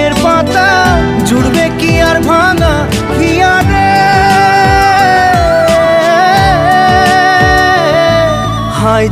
cualquier pata.